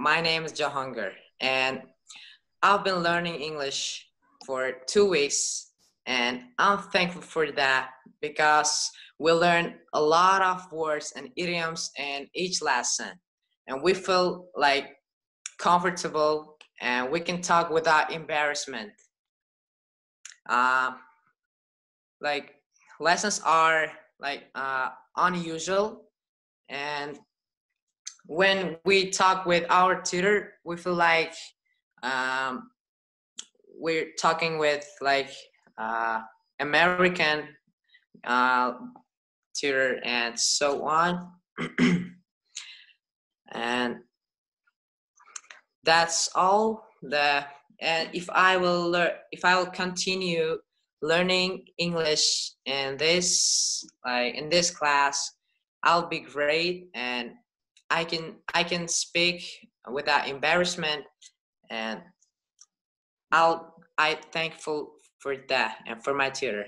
My name is Jahangir, and I've been learning English for two weeks, and I'm thankful for that because we learn a lot of words and idioms in each lesson, and we feel like comfortable and we can talk without embarrassment. Uh, like lessons are like uh, unusual and when we talk with our tutor we feel like um, we're talking with like uh, american uh, tutor and so on. And that's all the and if i will learn if i will continue learning english in this like in this class i'll be great and i can i can speak without embarrassment and i'll i thankful for that and for my tutor